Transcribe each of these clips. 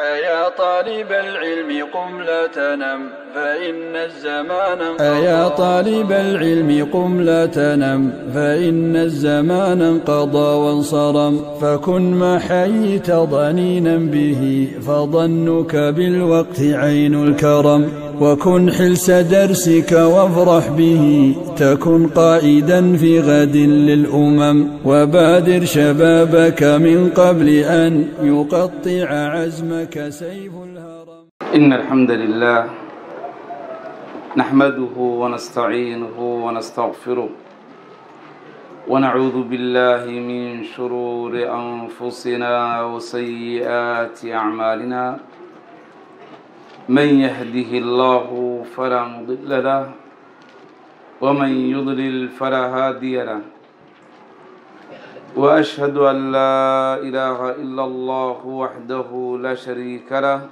أيا طالب العلم قم لا تنم فإن الزمان أيا طالب العلم قم لا تنم فإن الزمان انقضى وانصرم. فكن ما حييت ضنينا به فظنك بالوقت عين الكرم. وكن حلس درسك وافرح به تكن قائدا في غد للأمم. وبادر شبابك من قبل أن يقطع عزمك سيف الهرم. إن الحمد لله نحمده ونستعينه ونستغفره ونعوذ بالله من شرور أنفسنا وسيئات أعمالنا. من يهده الله فلا مضل له ومن يضلل فلا هادي له وأشهد أن لا إله إلا الله وحده لا شريك له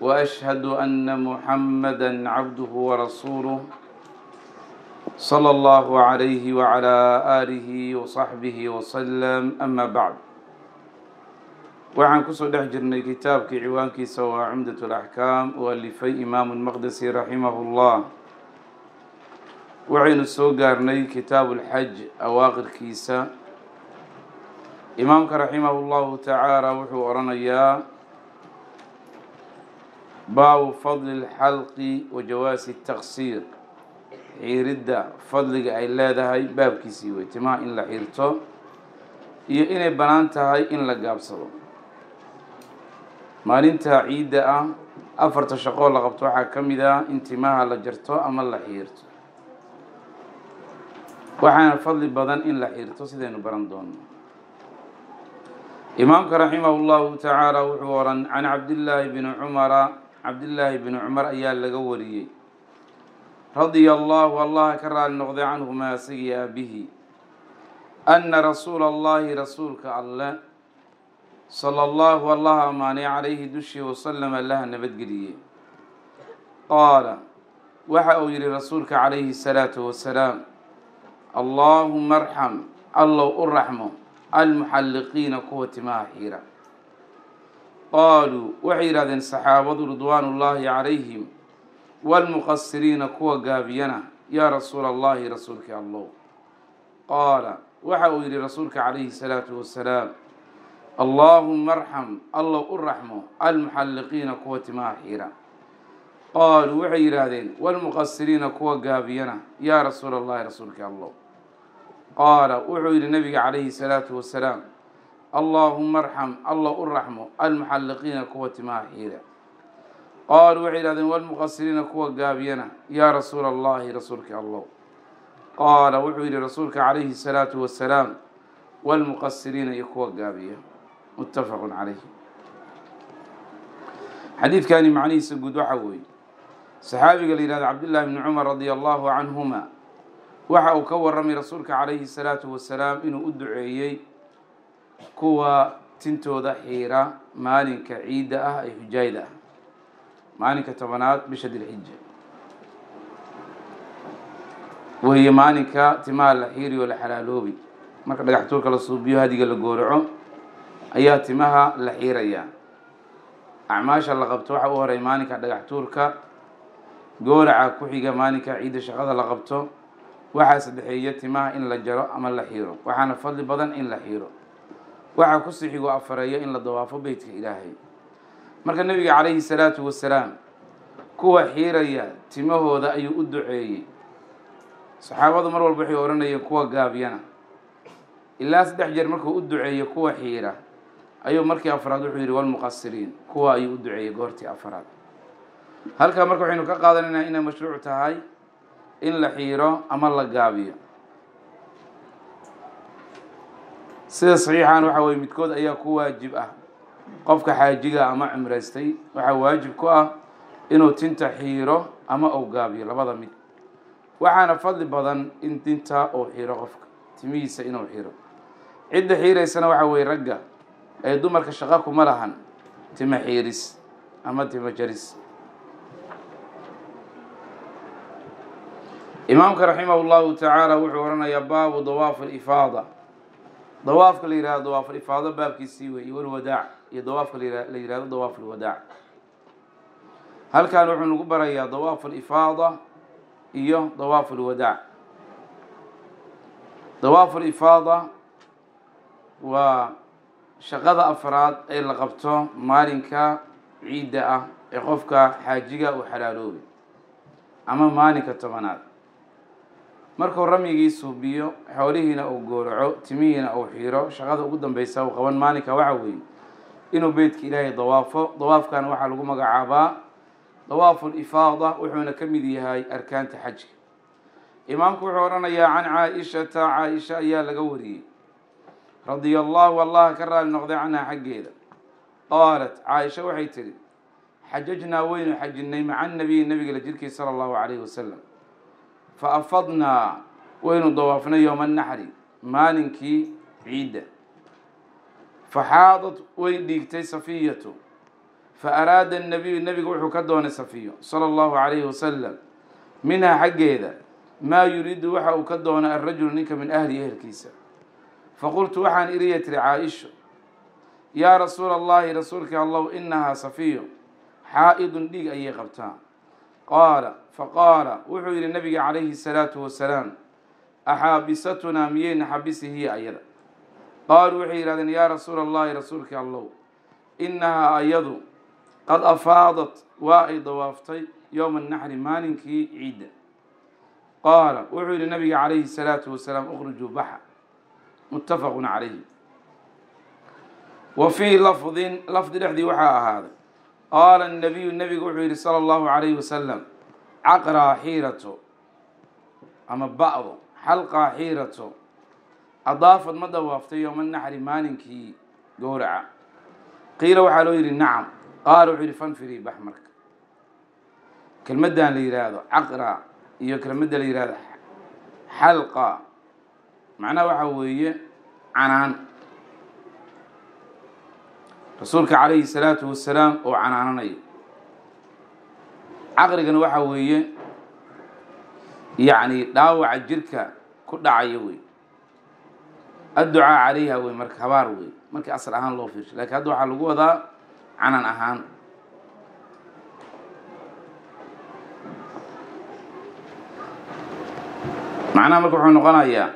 وأشهد أن محمدا عبده ورسوله صلى الله عليه وعلى آله وصحبه وسلم. أما بعد waxaan ku soo dhex jirnay kitaabkii ciwaankiisa waa cumdat alaxkaam oo alifay imaamu lmaqdisi raximahullah. Waxaynu soo gaarnay kitaabu lxaj awaaqirkiisa. Imaamka raximahu llahu tacaala wuxuu odhanayaa baabu fadli lxalqi wa jawaasi taqsiir xiiridda fadliga ay leedahay baabkiisii wey timaha in la xiirto iyo inay bannaan tahay in la gaabsado maalinta ciidda ah afarta shaqoo la qabto waxaa ka mid ah in timaha la jarto ama la xiirto. Waxaana fadli badan in la xiirto sidaynu baran doono imaamka raximahu llahu tacaala wuxuu oran can cabdillaahi bni cumara cabdillaahi bni cumar ayaa laga wariyey. Radia allahu allaha ka raali noqday canhumaa isagii aabihi. Anna rasuula allahi rasuulka alle sala allahu allaha amaanay calayhi dushii wasalam allaha nabadgeliyey qaala waxa uu yihi rasuulka calayhi salaatu wasalaam allaahuma arxam allow u raxmo almuxalliqiina kuwa timaha xiira. Qaaluu waxay yidhahdeen saxaabadu ridwaanullaahi calayhim waalmuqasiriina kuwa gaabiyana yaa rasuula allahi rasuulkii allow qaala waxa uu yihi rasuulka calayhi salaatu wasalaam allaahuma arxam allow u raxmo almuxalliqiina kuwa timaha xiira qaaluu waxay yidhaahdeen waalmuqasiriina kuwa gaabiyana yaa rasuula allahi rasuulkii allow qaala wuxuu yihi nabiga calayhi salaatu wasalaam allaahuma arxam allow u raxmo almuxalliqiina kuwa timaha xiira qaaluu waxay yidhahdeen waalmuqasiriina kuwa gaabiyana yaa rasuula allahi rasuulkii allow qaala wuxuu yihi rasuulka calayhi salaatu gaabiya muttafaqun calayh. Xadiidkani macnihiisa guud waxa weeye saxaabiga la yihahdo cabdullaahi bni cumar radia allahu canhuma waxa uu ka waramay rasuulka calayhi salaatu wasalaam inuu u duceeyey kuwa tintooda xiira maalinka ciidda ah ee xujaayda ah maalinka tobanaad bisha dilxija. Weeye maalinka timaha la xiiri oo la xalaaloobi. Marka dhagax tuurka la suubiyo hadiga la gooraco ayaa timaha la xiirayaa acmaasha la qabto waxa u horay maalinka dhagax tuurka. Gooraca ku xiga maalinka ciidda shaqada la qabto. Waxaa saddexeeya timaha in la jaro ama la xiiro. Waxaana fadli badan in la xiiro. Waxaa ku sii xigo afareeya in la dawaafo beytka ilaahay. Marka nebiga calayhi salaatu wasalaam kuwa xiiraya timahooda ayuu u duceeyey. Saxaabadu mar walba waxay odhanayeen kuwa gaabiyana. Ilaa saddex jeer markuu u duceeyo kuwa xiira ayuu markii afraad wuxuu yihi walmuqasiriin kuwa ayuu u duceeyey goortii afraad. Halkaa marka waxaynu ka qaadanaynaa inay mashruuc tahay in la xiiro ama la gaabiyo. Sida saxiixan waxa weye midkood ayaa ku waajib ah. Qofka xaajiga ama cumraystay waxaa waajib ku ah inuu tinta xiiro ama uu gaabiyo labada mid. Waxaana fadli badan in tinta uu xiiro qofka timihiisa inuu xiiro. Cidda xiiraysana waxa weye ragga ee dumarka shaqo kuma lahan tima xiiris ama tima jaris. Imaamka raximah llahu tacaala wuxuu oranayaa baabu dawaafi alifaada. Dawaafka la yihahdo dawaaful ifaado baabkiisii wey walwadaac iyo dawaafka la yihahdo dawaaf ulwadaac halkan wuxuu nagu barayaa dawaaf alifaada iyo dawaaf ulwadaac dawaaf ulifaada waa shaqada afraad ee la qabto maalinka ciidda ah ee qofka xaajiga uu xalaaloobay ama maalinka tobanaad. Markuu ramyigii suubiyo xoolihiina uu gowraco timihiina uu xiiro shaqada ugu dambeysa uu qaban maalinka waxa weeye inuu beytka ilaahay dawaafo dawaafkana waxaa lagu magacaabaa dawaafu lifaada wuxuuna ka mid yahay arkaanta xajka. Imaamku wuxuu odhanayaa can caa-ishata caa-isha ayaa laga wariyey radia allahu allah ka raali noqday canhaa xaggeeda. Qaalat caa-isha waxay tidhi xajajnaa waynu xajinay maca nabiyi nabiga la jirkiisa sala allahu calayhi wasalam fa afadnaa waynu dawaafnay yowma naxri maalinkii ciidda. Fa xaadad way dhiigtay safiyatu. Fa araada nabiyu nebigu wuxuu ka doonay safiyo sala allahu calayhi wasalam minhaa xaggeeda maa yuriidu waxa uu ka doonay alrajulu ninka min ahli ehelkiisa faqultu waxaan iriya tiri caa-isho yaa rasuula allahi rasuulkii allahu inahaa safiyo xaa-idun dhiig ayay qabtaa qaala faqaala wuxuu yihi nabiga calayhi salaatu wasalaam axaabisatunaa miyayna xabisi hiya ayada qaaluu waxay yidhahdeen yaa rasuula allahi rasuulkii allow inahaa ayadu qad afaadat waa ay dawaaftay yowma naxri maalinkii ciidda qaala wuxuu yihi nabiga calayhi salaatu wasalaam ukhrujuu baxa calayhi. Wa fii lafdin lafdi dhexdii waxaa ahaaday qaala nabiyu nabigu wuxuu yihi sala allahu calayhi wasalam caqraa xiirato ama ba'do xalqaa xiirato adaafad ma dawaaftay yowma naxri maalinkii gowraca. Qiila waxaa loo yidhi nacam. Qaala wuxuu yihi fanfirii bax marka. Kelmaddan la yidhaahdo caqra iyo kelmadda la yidhahdo xalqa macnaha waxaa weeye canaan. Rasuulka calayhi salaatu wasalaam oo canaananayo. Caqrigana waxaa weeye yacni dhaawaca jirka ku dhacaya wey. Adducaa calayha wey marka habaar wey markii asal ahaan loo fiirsho lakiin hadda waxaa lagu wadaa canan ahaan. Macnaha marka wuxuu noqonayaa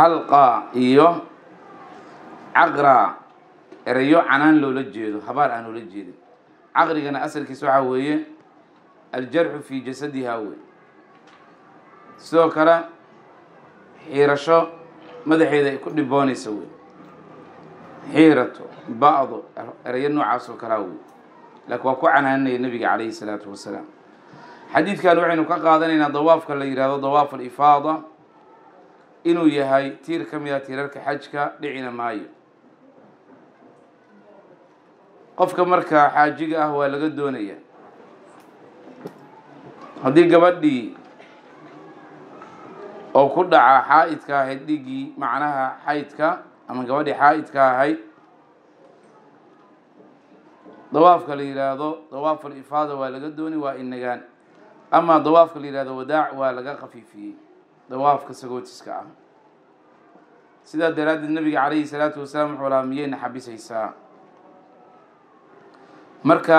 xalqa iyo caqra erayo canaan loola jeedo habaar aan loola jeedin. Caqrigana asalkiisa waxaa weeye aljarxu fi jasadiha wey sidoo kale xiirasho madaxeeda ay ku dhiboonaysa wey xiirato ba'do erayo noocaas oo kalaa wey laakiin waa ku canaananaya nabiga calayhi salaatu wasalaam. Xadiidkan waxaynu ka qaadanaynaa dawaafka la yihahdo dawaaf alifaada inuu yahay tiir ka mid a tiirarka xajka dhicina maayo. Qofka markaa xaajiga ah waa laga doonaya. Haddii gabadhii oo ku dhaca xaa-idka ahayd dhiiggii macnaha xaydka ama gabadhii xaa-idka ahayd dawaafka la yidhaahdo dawaaf alifaada waa laga dooni waa inagaan amaa dawaafka la yihahdo wadaac waa laga khafiifiyey dawaafka sagootiska ah sidaa daraaddeed nabiga calayhi salaatu wasalaam wuxuu lahaa miyayna xabisaysaa marka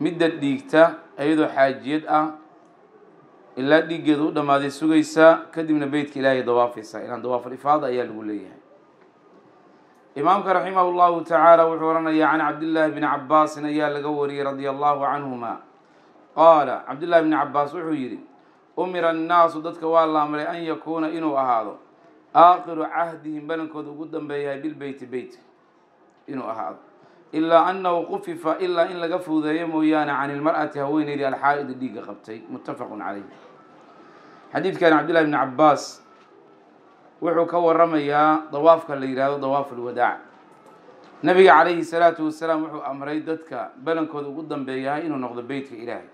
midda dhiigta iyadoo xaajiyad ah ilaa dhiiggeeda u dhammaaday sugaysaa kadibna beytka ilaahay dawaafaysaa ilaan dawaaf alifaada ayaa lagu leeyahay. Imaamka raximah llahu tacaala wuxuu oranayaa can cabdillaahi bni cabaasin ayaa laga wariyey radia allahu canhuma. Qaala cabdillahi bni cabaas wuxuu yidhi umira annaasu dadka waa la amray an yakuuna inuu ahaado. Aakhiru cahdihim balankooda ugu dambeeyahay bilbeyti beyt inuu ahaado. Ilaa annahu qufifa ilaa in laga fuudeeyo mooyaane can ilmar'ati haweeneydii alxaa-idi dhiigga qabtay. Muttafaqun caleyh xadiidkan cabdillahi bni cabaas wuxuu ka waramayaa dawaafka la yihahdo dawaaf alwadaac nabiga calayhi salaatu wasalaam wuxuu amray dadka balankooda ugu dambeeyahay inuu noqdo beytka ilaahay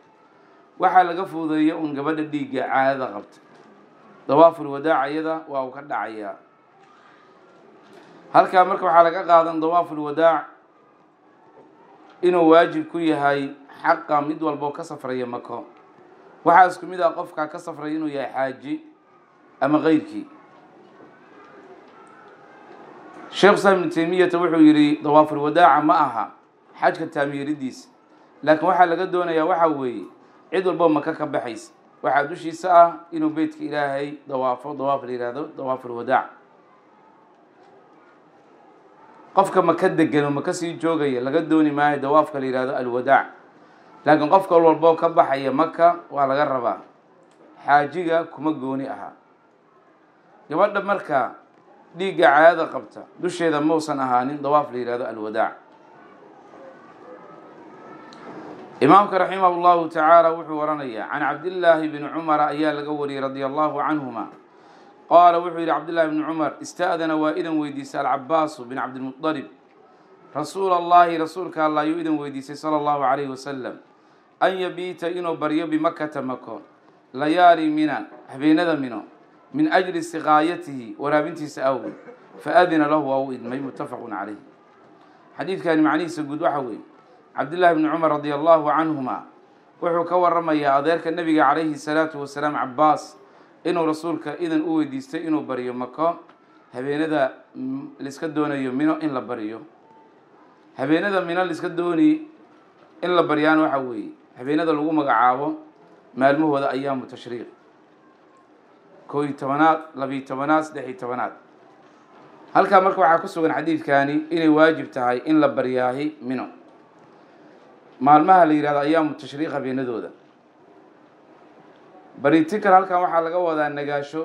waxaa laga fuudeeya un gabadha dhiigga caadada qabta dawaafulwadaac iyada waa uu ka dhacayaa. Halkaa marka waxaa laga qaadan dawaafulwadaac inuu waajib ku yahay xaqa mid walboo ka safraya mako. Waxaa isku mid ah qofkaa ka safraya inuu yahay xaaji ama keyrkii sheekh islam ibnu taymiyata wuxuu yidhi dawaafulwadaaca ma aha xajka taamiyiridiisa laakiin waxaa laga doonayaa waxaa weeye cid walbo maka ka baxaysa. Waxaa dushiisa ah inuu beytka ilaahay dawaafo dawaaf la yihahdo dawaafulwadaac qofka maka degan oo maka sii joogaya laga dooni maayo dawaafka la yihahdo alwadaac laakiin qofka walboo ka baxaya maka waa laga rabaa. Xaajiga kuma gooni ahaa gabadha marka dhiigga caadada qabta dusheeda mausan ahaanin dawaaf la yihahdo alwadaac imaamka raximah llahu tacaala wuxuu waranayaa can cabdillaahi bni cumara ayaa laga wariyey radia allahu canhuma qaala wuxuu yihi cabdillahi bni cumar ista'dana waa idan weydiisay alcabaasu bin cabdilmuطalib rasuula allahi rasuulka alla ayuu idan weydiisay sala allahu calayhi wasalam an yabiita inuu baryo bimakata mako layaali mina habeenada mino min ajli siqaayatihi waraabintiisa awgeed. Faadina lahu waa u idmay muttafaqun calayh xadiidkani macnihiisa guud waxa weeye cabdillahi bni cumar radia allahu canhuma wuxuu ka waramayaa adeerka nebiga calayhi salaatu wasalaam cabaas inuu rasuulka idan u weydiistay inuu baryo mako habeenada laiska doonayo mino in la baryo habeenada mino laiska dooni in la baryaana waxa weeye. Habeenada lagu magacaabo maalmahooda ayaamu tashriiq. Koo iyo tobanaad labiyo tobanaad saddex-iyo tobanaad. Halkaa marka waxaa ku sugan xadiidkani inay waajib tahay in la baryaahi mino maalmaha la yihahdo ayaamu tashriiq habeenadooda baritikal halkan waxaa laga wadaa nagaasho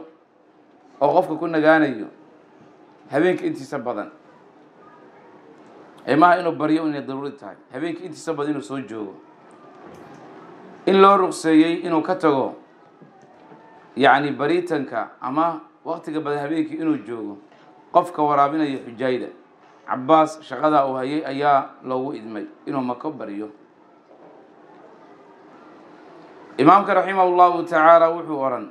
oo qofka ku nagaanayo habeenka intiisa badan. Imaha inuu baryo inay daruuri tahay. Habeenka intiisa badan inuu soo joogo. In loo ruqseeyey inuu ka tago yacni baritanka ama waqtiga badan habeenkii inuu joogo qofka waraabinaya xujaayda. Cabaas shaqadaa uu hayay ayaa loogu idmay inuu mako baryo imaamka raximah llahu tacaala wuxuu oran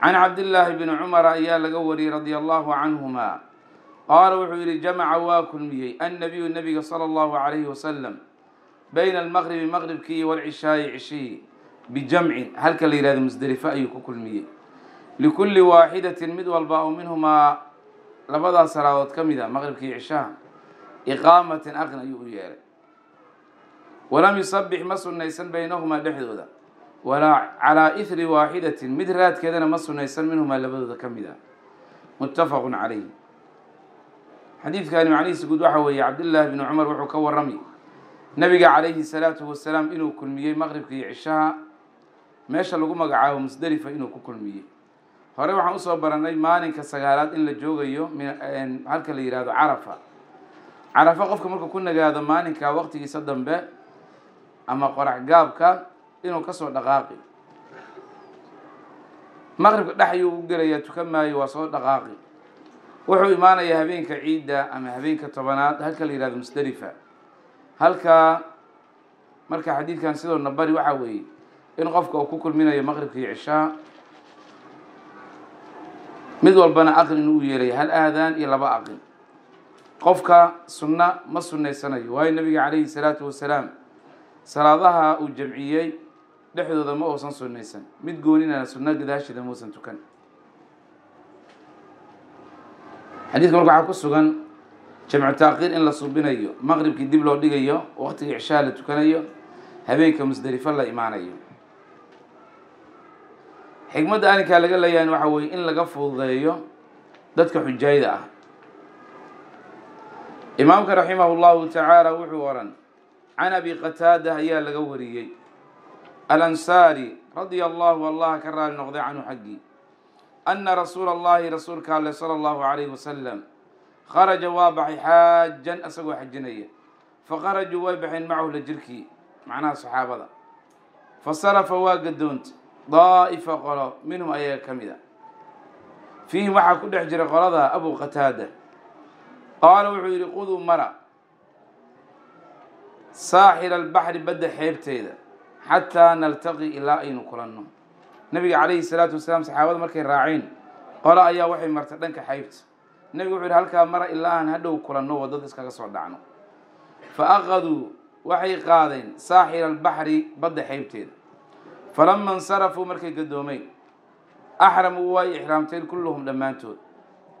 can cabdillaahi bni cumara ayaa laga wariyey radia allahu canhuma qaala wuxuu yihi jamaca waa kulmiyey. Annabiyu nabiga sala allahu calayhi wasalam bayna almaqribi maqribkii walcishaayi cishii bijamcin halka la yihahdo musdelifo ayuu ku kulmiyey. Likulli waaxidatin mid walba oo minhumaa labadaas salaadood ka mid a maqribkii cishaha iqaamatin aqn ayuu u yeelay. Walam yusabix ma sunnaysan baynahumaa dhexdooda walaa calaa ihri waaxidatin mid raadkeedana ma sunnaysan minhumaa labadooda ka mid a. Muttafaqun calayh xadiidkani macnihiisa guud waxa weeye cabdillaahi bni cumar wuxuu ka warrami nabiga calayhi salaatu wasalaam inuu kulmiyey maqribka iyo cishaha meesha lagu magacaabo musdelifa inuu ku kulmiyey. Hore waxaan u soo baranay maalinka sagaalaad in la joogayo halka la yihahdo carafa. Carafa qofka markuu ku nagaado maalinka waqtigiisa dambe ama qorax gaabka inuu ka soo dhaqaaqi. Maqribka dhex ayuu u gelayaa tukan maayo waa soo dhaqaaqi. Wuxuu imaanayaa habeenka ciidda ama habeenka tobanaad halka la yihahdo musdelifa halkaa marka xadiidkan sidoona bari waxaa weeye in qofka uu ku kulminayo maqribka iyo cishaa mid walbana aqin inuu yeelaya hal aadaan iyo laba aqin qofka sunna ma sunaysanayo waayo nabiga calayhi salaatu wasalaam salaadaha uu jamciyey dhexdooda ma uusan sunnaysan. Mid gooninana sunno gadaasheeda mausan tukan. Xadiidka marka waxaa ku sugan jamcu taaqiir in la suubinayo maqribkii dib loo dhigayo waqtigii cishaa la tukanayo habeenka musdelifo la imaanayo. Xikmadda arrinkaa laga leeyahan waxa weeye in laga fududeeyo dadka xujaayda ah. Imaamka raximah llahu tacaala wuxuu oran can abi qataada ayaa laga wariyey alansaari radia allahu allah ka raali noqday canhu xaggii ana rasuula allahi rasuulka ale sala allahu calayhi wasalam kharaja waa baxay xaajan asagoo xajinaya. Faqarajuu way baxeen macahu la jirkii macnaha saxaabada. Fasarafa waa gadoonta daa'ifa qolo minhum ayaga ka mid a fiihim waxaa ku dhex jira qolada abu qataada. Qaala wuxuu yidhi quduu mara saaxira albaxri badda xeebteeda xataa naltaqi ilaa aynu kulanno. Nabiga calayhi salaatu wasalaam saxaabada markay raaceen qolo ayaa waxay martay dhanka xeybta nebigu wuxuu yihi halkaa mara ilaa aan hadhow kulanno waddada iskaga soo dhacno. Fa aqaduu waxay qaadeen saaxira albaxri badda xeybteeda falama insarafuu markay gadoomeen axramuu way ixraamteen kulluhum dhammaantood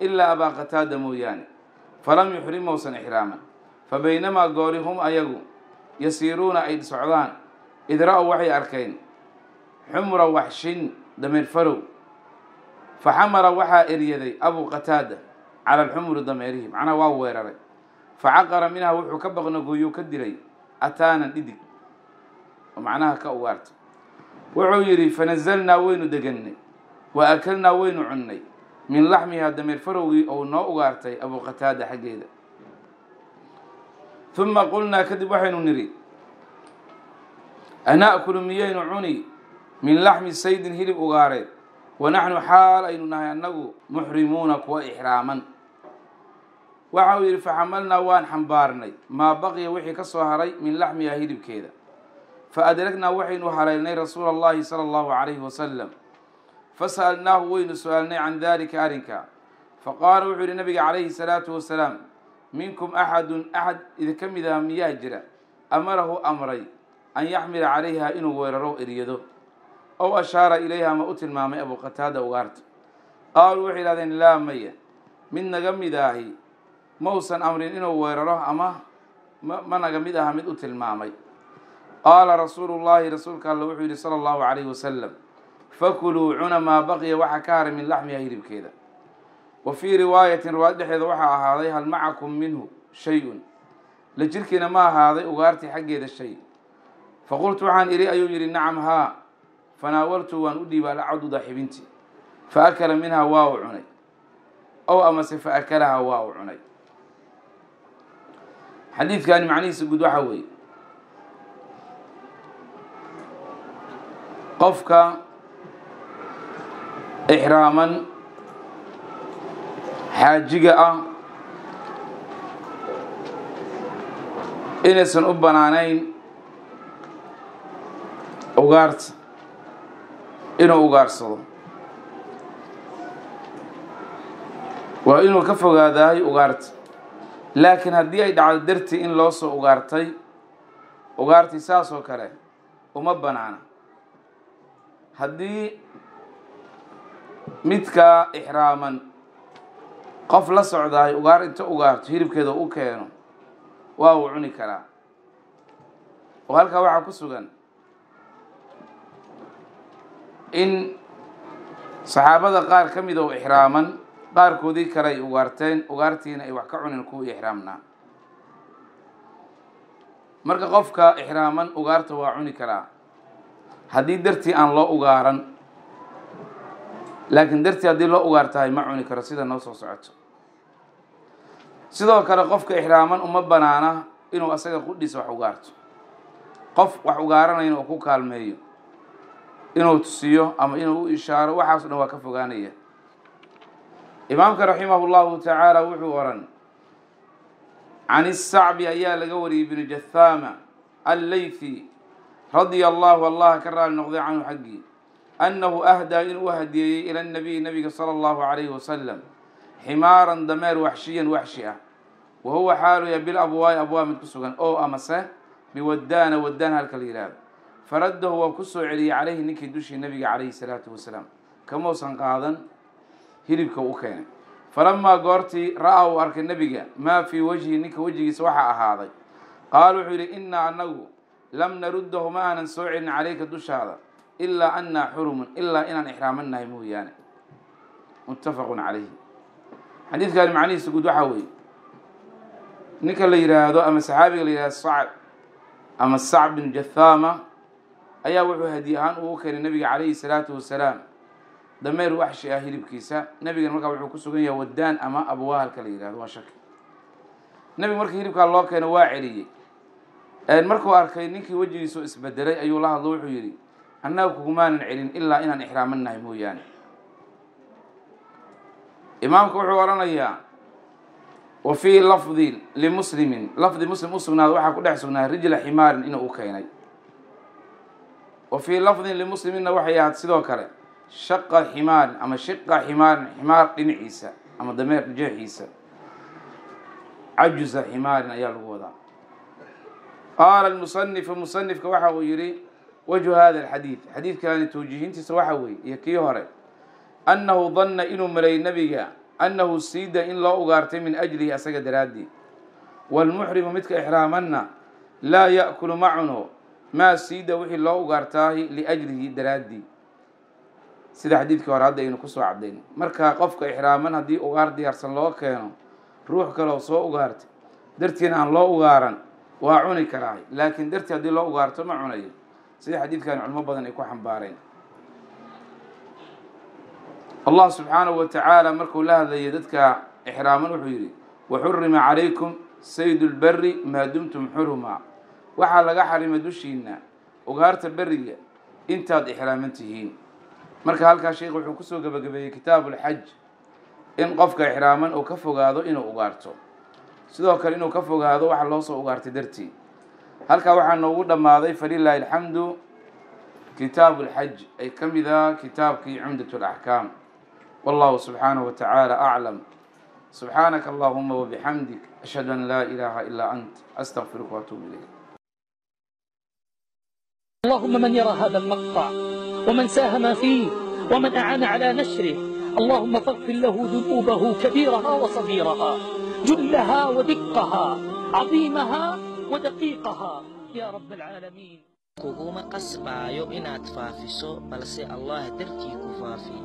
ilaa abaa qataada mooyaane. Falam yuxrim mausan ixraaman. Fa baynamaa goori hum ayagu yasiiruuna ay socdaan id ra'ow waxay arkeen xumra waxshin dameer farow. Fa xamara waxaa eryaday abuu qataada cala alxumri dameerihi macnaha waa weeraray. Fa caqara minha wuxuu ka baqnagooyuu ka dilay ataanan dhidig. Oo macnaha ka ugaarta. Wuxuu yidhi fanazalnaa waynu degannay wa akalnaa waynu cunnay min laxmihaa dameer farowgii ou noo ugaartay abuu qataada xaggeeda. Uma qulnaa kadib waxaynu nidhi ana'kulu miyaynu cuni min laxmi saydin hilib ugaareed wa naxnu xaal aynu nahay annagu muxrimuuna kuwa ixraaman waxa uu yidhi faxamalnaa waan xambaarnay maa baqiya wixii ka soo haray min laxmihaa hilibkeeda fa adragnaa waxaynu haleelnay rasuula allahi sala allahu calayhi wasalam fasa'alnaahu waynu su'aalnay can dalika arrinka faqaala wuxuu yihi nabiga calayhi salaatu wasalaam minkum axadun axad idinka mid ah miyaa jira amarahu amray an yaxmila calayha inuu weeraro eryado ow ashaara ilayha ma u tilmaamay abuu qataada ugaarta. Qaaluu waxay yidhahdeen laa maya mid naga mid ahi mausan amrin inuu weeraro ama ma naga mid aha mid u tilmaamay. Qaala rasuulu llaahi rasuulka alle wuxuu yihi sala allahu calayhi wasalam fakuluu cuna maa baqiya waxa ka haray min laxmiha hilibkeeda. Wa fii riwaayatin riwaayad dhexeeda waxaa ahaaday hal macakum minhu shay-un. La jirkiina ma ahaaday ugaartii xaggeeda shay faqultu waxaan idhi ayuu yidhi nacam haa. Fanaawaltu waan u dhiibaa lacaduda xibintii fa akala minhaa waa u cunay. Ow amase fa akalahaa waa u cunay. Xadiidkani macnihiisa guud waxaa weeye. Qofka ixraaman xaajiga ah inaysan u banaanayn ugaarta. Inuu ugaarsado. Waa inuu ka fogaadahay ugaarta. Laakiin haddii ay dhacdo dartii in loo soo ugaartay ugaartii saas oo kale uma banaana. Haddii midka ixraaman qof la socdaay ugaar inta ugaarto hilibkeeda u keeno waa uu cuni karaa. Oo halkaa waxaa ku sugan in saxaabada qaar ka mid oo ixraaman qaarkoodii kale ugaarteen ugaartiina ay wax ka cunin kuwa ixraamnaa marka qofka ixraaman ugaarta waa cuni karaa haddii dartii aan loo ugaaran laakiin dartii haddii loo ugaartahay ma cuni karo sida noo soo socoto. Sidoo kale qofka ixraaman uma banaana inuu asaga qudhiisa wax ugaarto. Qof wax ugaaranayna oo ku kaalmeeyo inuu tusiyo ama inuu u ishaaro waxaaso dhan waa ka fogaanaya. Imaamka raximahu llahu tacaala wuxuu oran can isacbi ayaa laga wariyey binu jathama alleythi radia allahu allah ka raali noqday canhu xaggii annahu ahdaa inuu hadiyeeyey ila nabiyi nabiga sala allahu calayhi wasalam ximaaran dameer waxshiyan waxshi ah wa huwa xaaluya bilabwaayi abwaa mid ku sugan oo amase biwaddaana waddaan halka la yidhaahdo faraddahu waa ku soo celiyey calayhi ninkii dushii nabiga calayhi salaatu wasalaam. Kamausan qaadan hilibka u keenay. Falamaa goortii ra'a uu arkay nebiga maa fii wajhi? Ninka wejigiisa waxaa ahaaday. Qaala wuxuu yidhi innaa annagu lam naruddahu ma aanan soo celin calayka dushaada ilaa annaa xurumun ilaa inaan ixraamannahay mooyaane. Muttafaqun calayhi. Xadiidkani macnihiisa guud waxaa weeye. Ninka la yidhaahdo ama saxaabiga la yidhahdo sacb ama sacb bin jathama ayaa wuxuu hadiye ahaan ugu keenay nabiga calayhi salaatu wasalaam. Dameer waxshi ah hilibkiisa. Nabigan markaa wuxuu ku sugan yahay waddaan ama abwaa halka la yidhahdo waa shaki. Nebiga markii hilibkaa loo keeno waa celiyey. Markuu arkay ninkii wejigiisu isbedelay ayuu la hadlo wuxuu yidhi annaga kugumaanan celin ilaa inaan ixraamannahay mooyaane. Imaamka wuxuu odhanayaa wa fii lafdi limuslimin lafdi muslim u sugnaada waxaa ku dhex sugnaa rijla ximaarin inuu u keenay wa fii lafdin limusliminna waxay ahaad sidoo kale shaqa ximaarin ama shiqa ximaarin ximaar dhinaciisa ama dameer jeexiisa. Cajuza ximaarin ayaa lagu wadaa. Qaala almusanifu musanifka waxa uu yihi wajhu hada alxadiid. Xadiidkani tawjiihintiisa waxa weeye iyo kii hore. Annahu danna inuu maleeyey nebiga annahu siida in loo ugaartay min ajlihi asaga daraaddii waalmuxrimu midka ixraamanna laa ya'kulu ma cuno maa siida wixii loo ugaartaahi liajlihi daraaddii sida xadiidkii hore hadda aynu ku soo caddayn marka qofka ixraaman haddii ugaar diyaarsan loo keeno ruux kaleo soo ugaartay dartiina aan loo ugaaran waa cuni karaa laakiin dartii haddii loo ugaarto ma cunayo. Sida xadiidkan culimo badan ay ku xambaareen. Allah subxaanahu wa tacaala markuu la hadlayay dadka ixraaman wuxuu yidhi waxurima calaykum saydu lberi maa dumtum xuruma waxaa laga xarimay dushiina ugaarta beriga intaad ixraaman tihiin marka halkaa sheikh wuxuu ku soo gebagabeeyey kitaabu lxaj in qofka ixraaman uu ka fogaado inuu ugaarto. Sidoo kale inuu ka fogaado waxa loo soo ugaartay dartii. Halkaa waxaa noogu dhammaaday falilaahi alxamdu kitaabu lxaj ay ka mid ah kitaabkii cumdat laxkaam wallahu subxaanahu watacaala aclam. Subxaanaka allahuma wabixamdik ashhadu an laa ilaaha ilaa ant astaqfiruka waatuubu ilayk اللهم من يرى هذا المقطع ومن ساهم فيه ومن أعان على نشره اللهم فاغفر له ذنوبه كبيرها وصغيرها جلها ودقها عظيمها ودقيقها. يا رب العالمين. Kuguma qasbaayo inaad faafiso balse allah dartii ku faafi